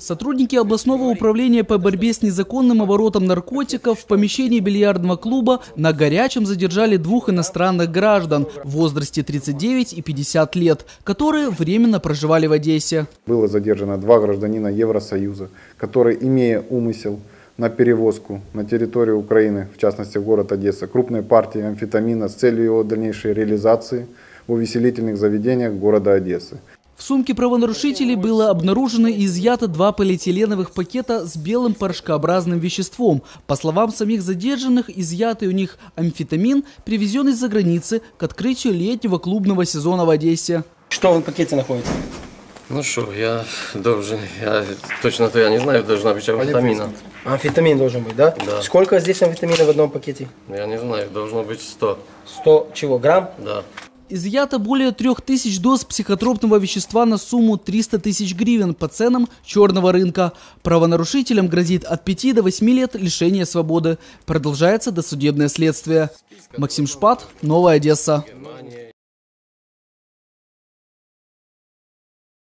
Сотрудники областного управления по борьбе с незаконным оборотом наркотиков в помещении бильярдного клуба на горячем задержали двух иностранных граждан в возрасте 39 и 50 лет, которые временно проживали в Одессе. Было задержано два гражданина Евросоюза, которые, имея умысел на перевозку на территорию Украины, в частности в город Одесса, крупной партии амфетамина с целью его дальнейшей реализации в увеселительных заведениях города Одессы. В сумке правонарушителей было обнаружено и изъято два полиэтиленовых пакета с белым порошкообразным веществом. По словам самих задержанных, изъятый у них амфетамин привезен из-за границы к открытию летнего клубного сезона в Одессе. Что в пакете находится? Ну что, я должен, я точно-то я не знаю, должна быть амфетамина. Амфетамин должен быть, да? Да. Сколько здесь амфетамина в одном пакете? Я не знаю, должно быть 100. 100 чего, грамм? Да. Изъято более трех тысяч доз психотропного вещества на сумму 300 тысяч гривен по ценам черного рынка. Правонарушителям грозит от 5 до 8 лет лишения свободы. Продолжается досудебное следствие. Максим Шпат, Новая Одесса.